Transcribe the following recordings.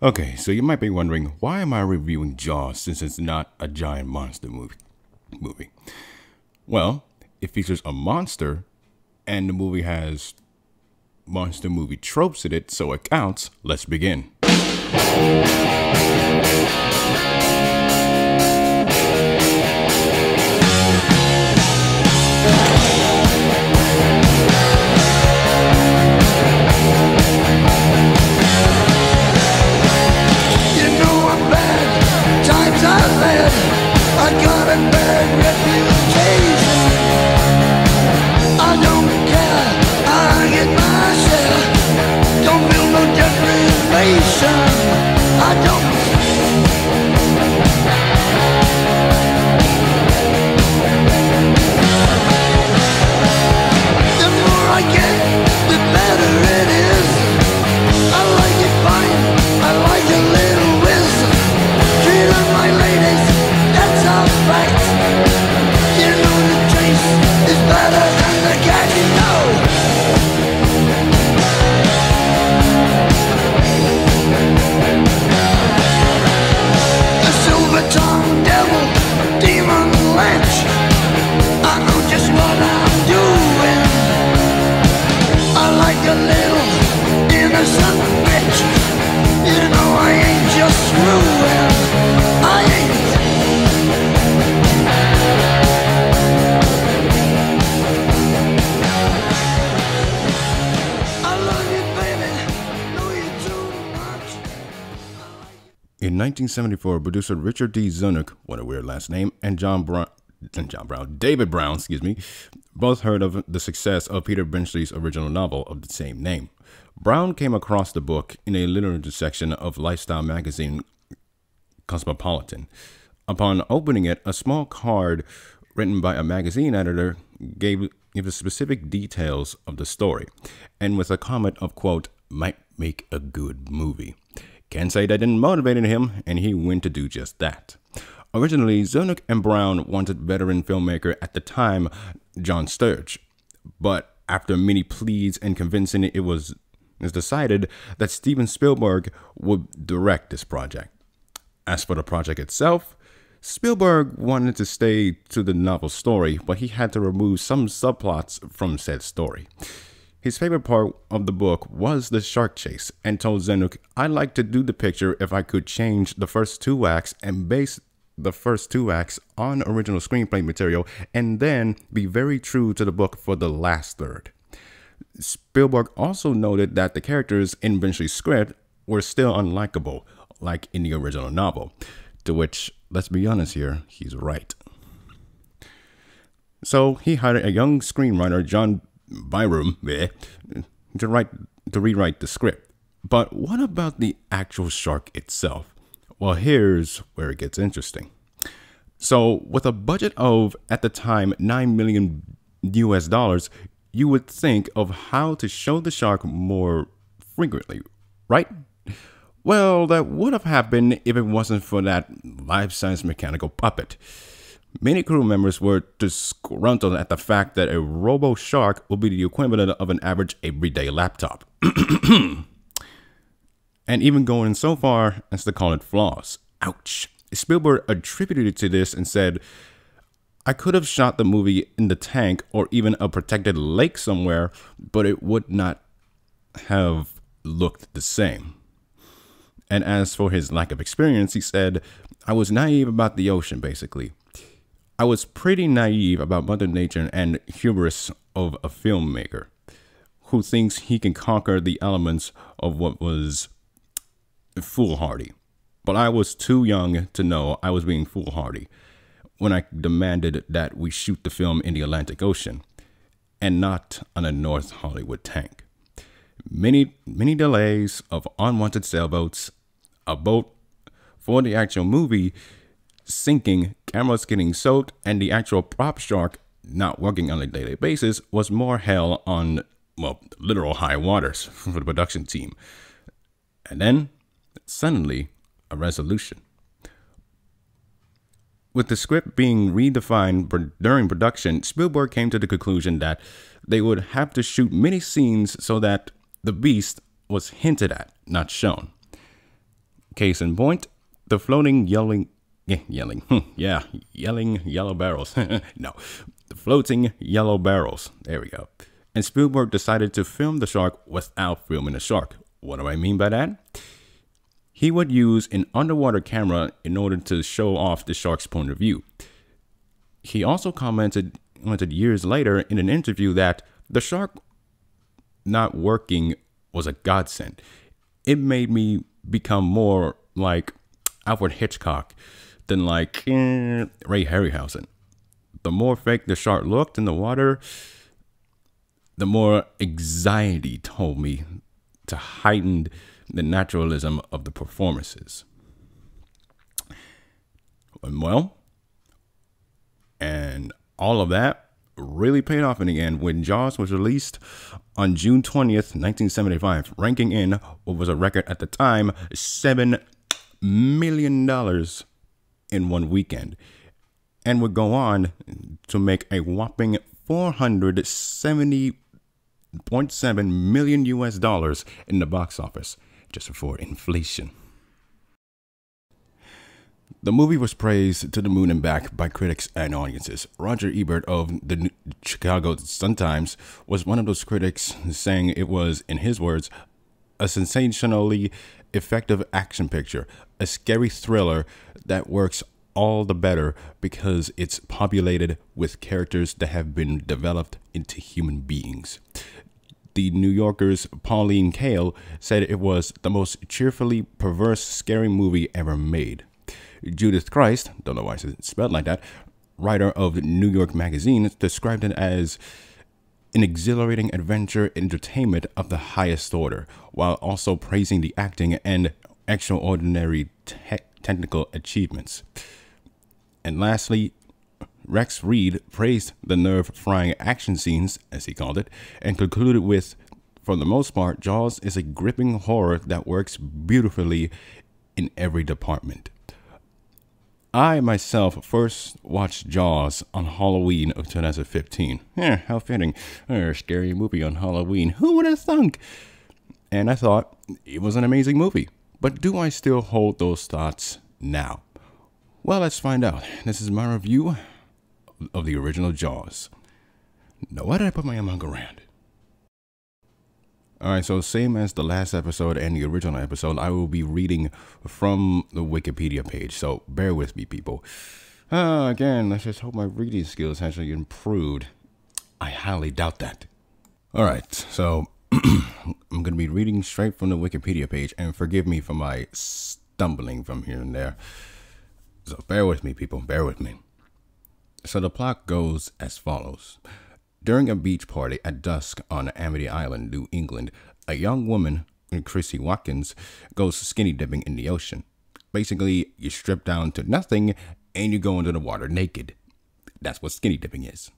Okay, so you might be wondering why am I reviewing Jaws since it's not a giant monster movie? Movie. Well, it features a monster, and the movie has monster movie tropes in it, so it counts. Let's begin. 1974, producer Richard D. Zanuck, what a weird last name, and John Brown, and John Brown, David Brown, excuse me, both heard of the success of Peter Benchley's original novel of the same name. Brown came across the book in a literature section of lifestyle magazine Cosmopolitan. Upon opening it, a small card written by a magazine editor gave, gave the specific details of the story, and with a comment of, quote, might make a good movie. Can't say that didn't motivate him, and he went to do just that. Originally, Zanuck and Brown wanted veteran filmmaker at the time, John Sturge, but after many pleas and convincing, it was, it was decided that Steven Spielberg would direct this project. As for the project itself, Spielberg wanted to stay to the novel story, but he had to remove some subplots from said story. His favorite part of the book was the shark chase and told Zanuck, I'd like to do the picture if I could change the first two acts and base the first two acts on original screenplay material and then be very true to the book for the last third. Spielberg also noted that the characters in Benchley's script were still unlikable, like in the original novel. To which, let's be honest here, he's right. So he hired a young screenwriter, John Byrum, eh, to write to rewrite the script. But what about the actual shark itself? Well, here's where it gets interesting. So, with a budget of at the time 9 million US dollars, you would think of how to show the shark more frequently, right? Well, that would have happened if it wasn't for that life size mechanical puppet. Many crew members were disgruntled at the fact that a robo shark would be the equivalent of an average everyday laptop. and even going so far as to call it flaws. Ouch. Spielberg attributed it to this and said, I could have shot the movie in the tank or even a protected lake somewhere, but it would not have looked the same. And as for his lack of experience, he said, I was naive about the ocean, basically. I was pretty naive about Mother Nature and hubris of a filmmaker who thinks he can conquer the elements of what was foolhardy. But I was too young to know I was being foolhardy when I demanded that we shoot the film in the Atlantic Ocean and not on a North Hollywood tank. Many, many delays of unwanted sailboats, a boat for the actual movie sinking, cameras getting soaked, and the actual prop shark not working on a daily basis was more hell on, well, literal high waters for the production team. And then, suddenly, a resolution. With the script being redefined during production, Spielberg came to the conclusion that they would have to shoot many scenes so that the beast was hinted at, not shown. Case in point, the floating yelling, yelling, hmm, yeah, yelling yellow barrels. no, the floating yellow barrels. There we go. And Spielberg decided to film the shark without filming the shark. What do I mean by that? He would use an underwater camera in order to show off the shark's point of view. He also commented, commented years later in an interview that the shark not working was a godsend. It made me become more like Alfred Hitchcock than like eh, Ray Harryhausen. The more fake the shark looked in the water, the more anxiety told me to heighten the naturalism of the performances. And Well, and all of that really paid off in the end when Jaws was released on June 20th, 1975, ranking in what was a record at the time $7 million in one weekend, and would go on to make a whopping 470.7 million US dollars in the box office just before inflation. The movie was praised to the moon and back by critics and audiences. Roger Ebert of the Chicago Sun-Times was one of those critics, saying it was, in his words, a sensationally effective action picture, a scary thriller that works all the better because it's populated with characters that have been developed into human beings. The New Yorker's Pauline Kael said it was the most cheerfully perverse, scary movie ever made. Judith Christ, don't know why it's spelled like that, writer of New York Magazine, described it as an exhilarating adventure entertainment of the highest order, while also praising the acting and extraordinary te- technical achievements. And lastly, Rex Reed praised the nerve frying action scenes, as he called it, and concluded with For the most part, Jaws is a gripping horror that works beautifully in every department. I myself first watched Jaws on Halloween of 2015. Yeah, how fitting. A scary movie on Halloween. Who would have thunk? And I thought it was an amazing movie. But do I still hold those thoughts now? Well, let's find out. This is my review of the original Jaws. Now, why did I put my among around? All right, so same as the last episode and the original episode, I will be reading from the Wikipedia page. So bear with me, people. Uh, again, let's just hope my reading skills actually improved. I highly doubt that. All right, so I'm going to be reading straight from the Wikipedia page, and forgive me for my stumbling from here and there. So bear with me, people. Bear with me. So the plot goes as follows. During a beach party at dusk on Amity Island, New England, a young woman, Chrissy Watkins, goes skinny dipping in the ocean. Basically, you strip down to nothing and you go into the water naked. That's what skinny dipping is.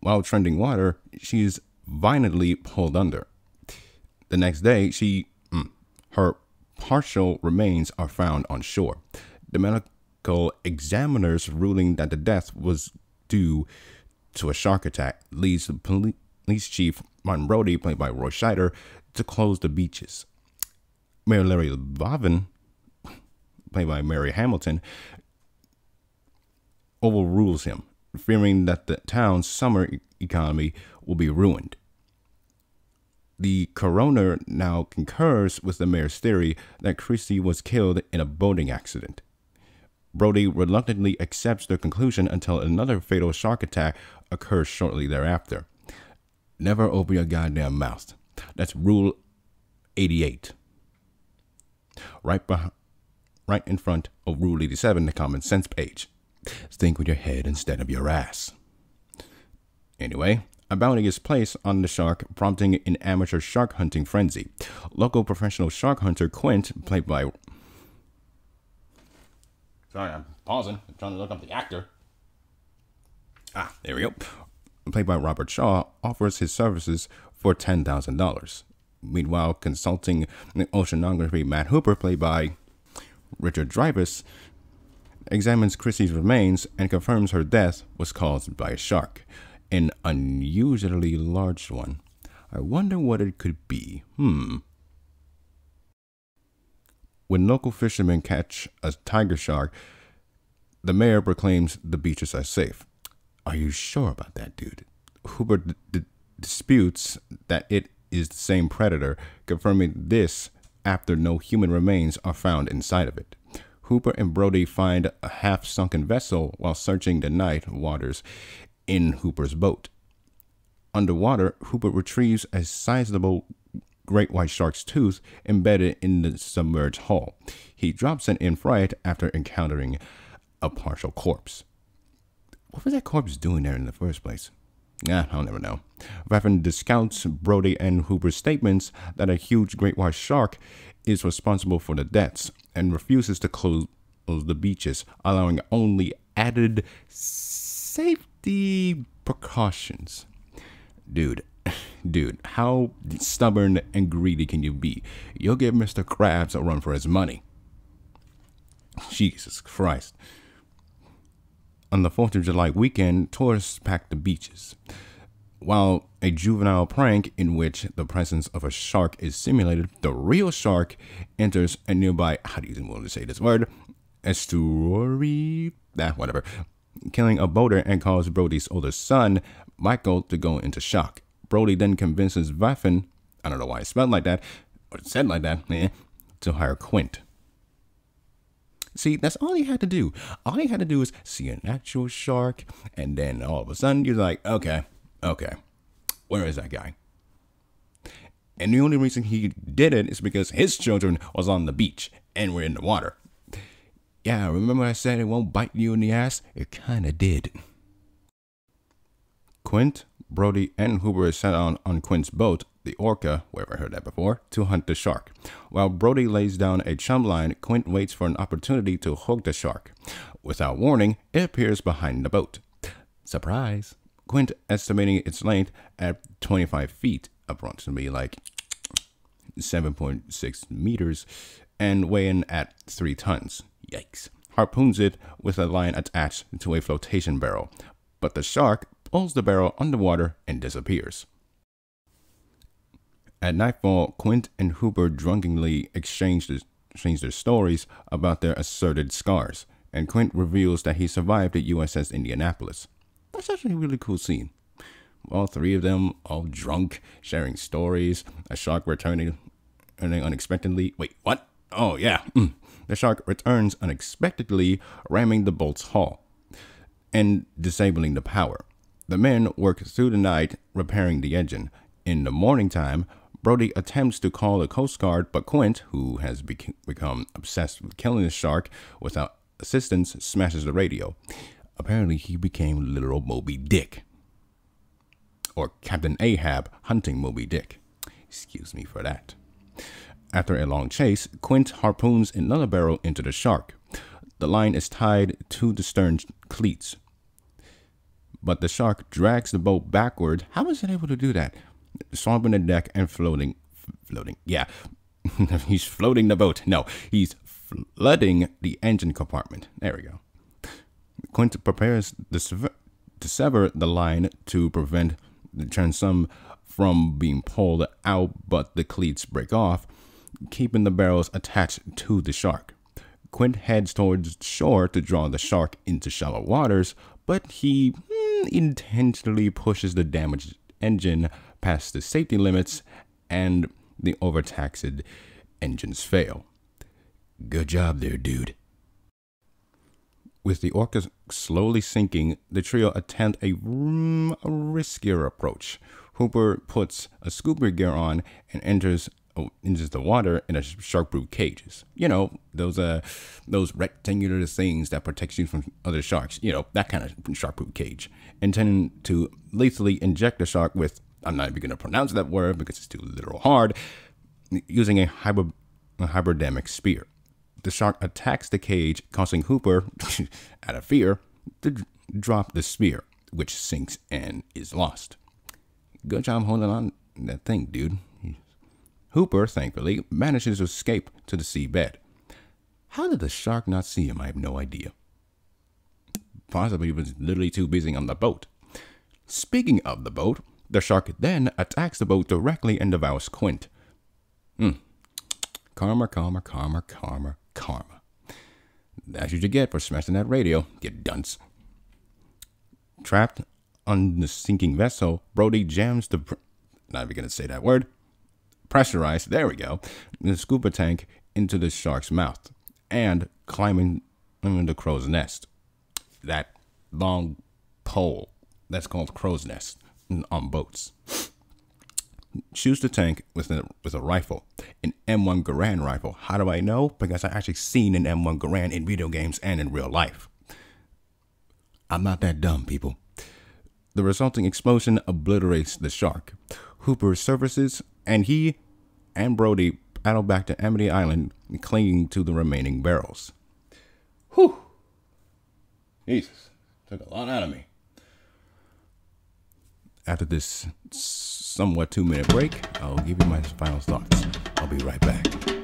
While trending water, she's violently pulled under. The next day, she, mm, her partial remains are found on shore. The medical examiner's ruling that the death was due to a shark attack leads the police chief Martin Brody, played by Roy Scheider, to close the beaches. Mayor Larry Lavin, played by Murray Hamilton, overrules him, fearing that the town's summer economy will be ruined. The coroner now concurs with the mayor's theory that Christie was killed in a boating accident. Brody reluctantly accepts their conclusion until another fatal shark attack occurs shortly thereafter. Never open your goddamn mouth. That's rule 88. Right behind, right in front of rule 87, the common sense page. Think with your head instead of your ass. Anyway, a bounty is placed on the shark, prompting an amateur shark hunting frenzy. Local professional shark hunter Quint, played by Sorry, I'm pausing. I'm trying to look up the actor. Ah, there we go. Played by Robert Shaw, offers his services for $10,000. Meanwhile, consulting oceanography Matt Hooper, played by Richard Dreyfuss, examines Chrissy's remains and confirms her death was caused by a shark, an unusually large one. I wonder what it could be. Hmm. When local fishermen catch a tiger shark, the mayor proclaims the beaches are safe. Are you sure about that, dude? Hooper disputes that it is the same predator, confirming this after no human remains are found inside of it. Hooper and Brody find a half sunken vessel while searching the night waters in Hooper's boat. Underwater, Hooper retrieves a sizable great white shark's tooth embedded in the submerged hull. He drops it in fright after encountering a partial corpse. What was that corpse doing there in the first place? Yeah, I'll never know. Vaffen discounts Brody and Hooper's statements that a huge great white shark is responsible for the deaths and refuses to close the beaches, allowing only added safety precautions. Dude, dude, how stubborn and greedy can you be? You'll give Mr. Krabs a run for his money. Jesus Christ. On the 4th of July weekend, tourists packed the beaches. While a juvenile prank in which the presence of a shark is simulated, the real shark enters a nearby, how do you even want to say this word? Estuary? Ah, whatever. Killing a boater and cause Brody's older son, Michael, to go into shock. Brody then convinces Vaffin, I don't know why it spelled like that, or it said like that, eh, to hire Quint. See, that's all you had to do. All you had to do is see an actual shark, and then all of a sudden you're like, okay, okay, where is that guy? And the only reason he did it is because his children was on the beach and were in the water. Yeah, remember I said it won't bite you in the ass? It kinda did. Quint, Brody, and Hooper set out on Quint's boat, the Orca, I heard that before, to hunt the shark. While Brody lays down a chum line, Quint waits for an opportunity to hook the shark. Without warning, it appears behind the boat. Surprise! Quint estimating its length at 25 feet, approximately like 7.6 meters, and weighing at 3 tons. Yikes. Harpoons it with a line attached to a flotation barrel, but the shark pulls the barrel underwater and disappears. At nightfall, Quint and Hooper drunkenly exchange, exchange their stories about their asserted scars, and Quint reveals that he survived the USS Indianapolis. That's actually a really cool scene. All three of them, all drunk, sharing stories, a shark returning, returning unexpectedly. Wait, what? Oh, yeah. Mm. The shark returns unexpectedly, ramming the boat's hull and disabling the power. The men work through the night repairing the engine. In the morning time, Brody attempts to call the Coast Guard, but Quint, who has bec- become obsessed with killing the shark without assistance, smashes the radio. Apparently, he became literal Moby Dick. Or Captain Ahab hunting Moby Dick. Excuse me for that. After a long chase, Quint harpoons another barrel into the shark. The line is tied to the stern cleats. But the shark drags the boat backward. How was it able to do that? Swamping the deck and floating. Floating, yeah. he's floating the boat. No, he's flooding the engine compartment. There we go. Quint prepares to sever the line to prevent the transom from being pulled out, but the cleats break off, keeping the barrels attached to the shark. Quint heads towards shore to draw the shark into shallow waters, but he hmm, mm, intentionally pushes the damaged engine past the safety limits and the overtaxed engines fail. Good job there, dude. With the orca slowly sinking, the trio attempt a, a riskier approach. Hooper puts a scuba gear on and enters enters the water in a shark-proof cages. You know those uh those rectangular things that protects you from other sharks. You know that kind of shark-proof cage, intending to lethally inject the shark with. I'm not even going to pronounce that word because it's too literal hard. Using a, hyper, a hypodermic spear. The shark attacks the cage, causing Hooper, out of fear, to drop the spear, which sinks and is lost. Good job holding on that thing, dude. Hooper, thankfully, manages to escape to the seabed. How did the shark not see him? I have no idea. Possibly he was literally too busy on the boat. Speaking of the boat, the shark then attacks the boat directly and devours Quint. Hmm. Karma, karma, karma, karma, karma. That's what you get for smashing that radio, you dunce. Trapped on the sinking vessel, Brody jams the. Not even gonna say that word. Pressurized, there we go, the scuba tank into the shark's mouth and climbing the crow's nest. That long pole, that's called crow's nest on boats. Shoots the tank with a, with a rifle, an M1 Garand rifle. How do I know? Because I actually seen an M1 Garand in video games and in real life. I'm not that dumb, people. The resulting explosion obliterates the shark. Hooper surfaces, and he and Brody paddle back to Amity Island, clinging to the remaining barrels. Whew. Jesus. Took a lot out of me. After this somewhat two minute break, I'll give you my final thoughts. I'll be right back.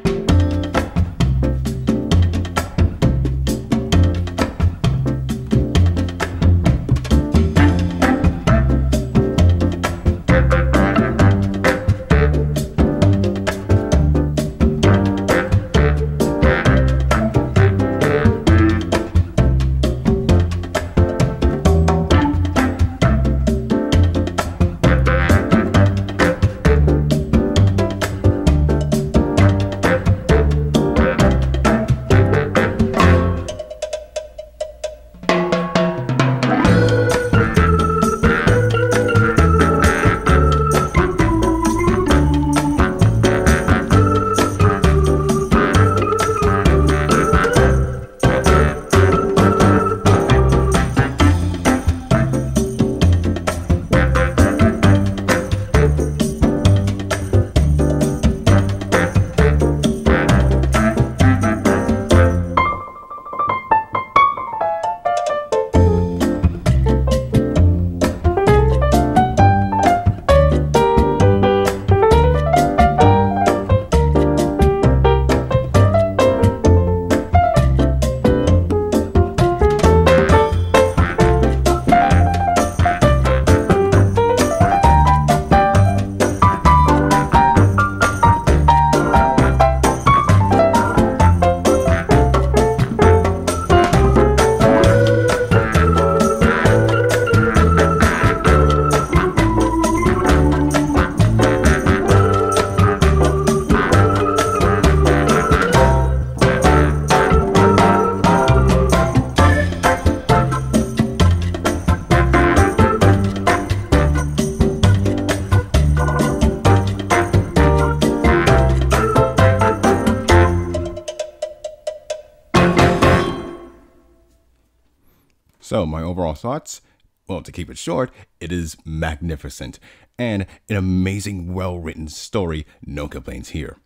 So, my overall thoughts well, to keep it short, it is magnificent and an amazing, well written story. No complaints here.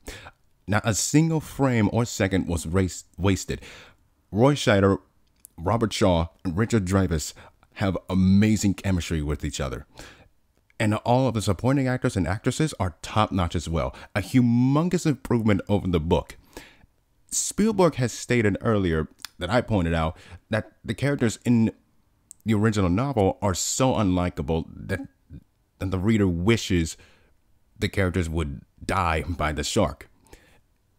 Not a single frame or second was race- wasted. Roy Scheider, Robert Shaw, and Richard Dreyfuss have amazing chemistry with each other. And all of the supporting actors and actresses are top notch as well. A humongous improvement over the book. Spielberg has stated earlier that I pointed out that the characters in the original novel are so unlikable that, that the reader wishes the characters would die by the shark.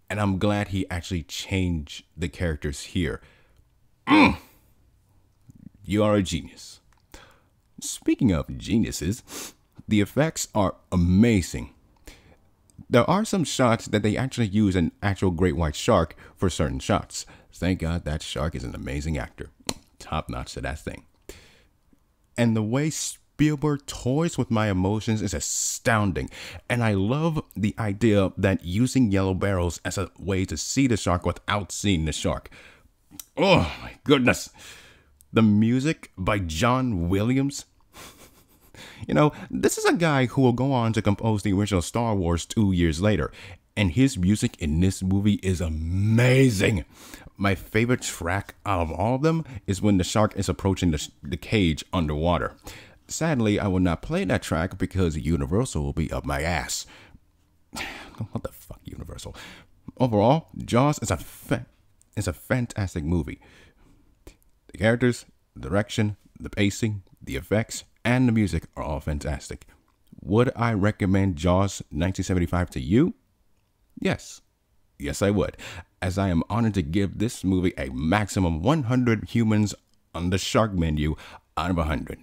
And I'm glad he actually changed the characters here. Mm. You are a genius. Speaking of geniuses, the effects are amazing. There are some shots that they actually use an actual great white shark for certain shots. Thank God that shark is an amazing actor. Top notch to that thing. And the way Spielberg toys with my emotions is astounding. And I love the idea that using yellow barrels as a way to see the shark without seeing the shark. Oh my goodness. The music by John Williams. you know, this is a guy who will go on to compose the original Star Wars two years later. And his music in this movie is amazing. My favorite track out of all of them is when the shark is approaching the, the cage underwater. Sadly, I will not play that track because Universal will be up my ass. what the fuck, Universal? Overall, Jaws is a fa- is a fantastic movie. The characters, the direction, the pacing, the effects, and the music are all fantastic. Would I recommend Jaws 1975 to you? Yes, Yes, I would, as I am honored to give this movie a maximum 100 humans on the shark menu out of 100.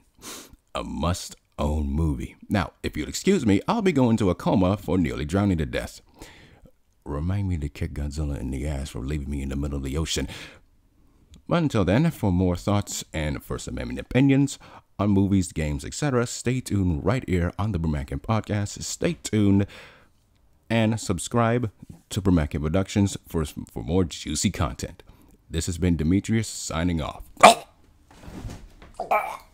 A must own movie. Now, if you'll excuse me, I'll be going to a coma for nearly drowning to death. Remind me to kick Godzilla in the ass for leaving me in the middle of the ocean. But until then, for more thoughts and First Amendment opinions on movies, games, etc., stay tuned right here on the Brumakian Podcast. Stay tuned and subscribe Brumakian Productions for, for more juicy content. This has been Demetrius signing off. Ah! Ah!